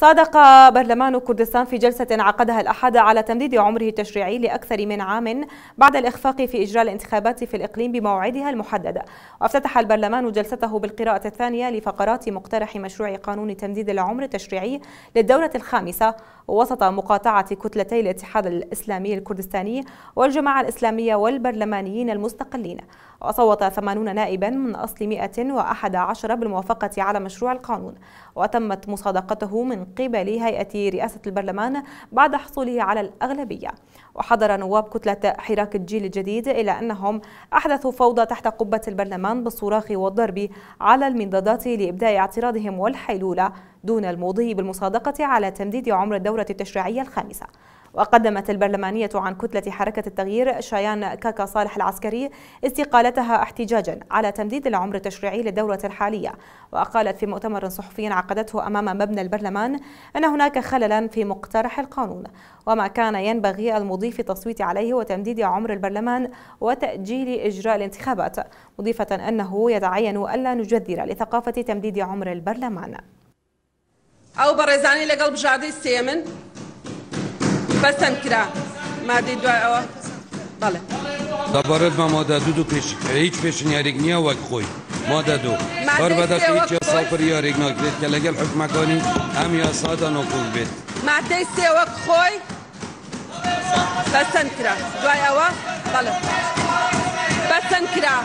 صادق برلمان كردستان في جلسة عقدها الأحد على تمديد عمره التشريعي لأكثر من عام بعد الإخفاق في إجراء الانتخابات في الإقليم بموعدها المحدد. وافتتح البرلمان جلسته بالقراءة الثانية لفقرات مقترح مشروع قانون تمديد العمر التشريعي للدورة الخامسة وسط مقاطعة كتلتي الاتحاد الإسلامي الكردستاني والجماعة الإسلامية والبرلمانيين المستقلين. وصوت 80 نائبا من أصل 111 بالموافقة على مشروع القانون. وتمت مصادقته من قبل هيئة رئاسة البرلمان بعد حصوله على الأغلبية. وحضر نواب كتلة حراك الجيل الجديد إلى أنهم أحدثوا فوضى تحت قبة البرلمان بالصراخ والضرب على المنضدات لإبداء اعتراضهم والحيلولة دون المضي بالمصادقة على تمديد عمر الدورة التشريعية الخامسة. وقدمت البرلمانية عن كتلة حركة التغيير شيان كاكا صالح العسكري استقالتها احتجاجا على تمديد العمر التشريعي للدورة الحالية. وقالت في مؤتمر صحفي عقدته أمام مبنى البرلمان أن هناك خللا في مقترح القانون. وما كان ينبغي المضي في التصويت عليه وتمديد عمر البرلمان وتأجيل إجراء الانتخابات مضيفة أنه يتعين ألا نجذر لثقافة تمديد عمر البرلمان. أو برزاني لقلب جادي السيمن. بەسەند کرا. مادەی دوای ئەوە بەڵێ دەبارەت بە مادە دوو دو پێش هیچ پێشنیارێک نییە وەک خۆی مادە دوو کار بەدەست هیچ یاسا پریارێک ناکرێت کە لەگەڵ حکومەکانی ئەم یاسادا نۆکۆک بێت مادەی سێ وەک خۆی بەسەند کرا. دوای ئەوە بەڵێ بەسەند کرا.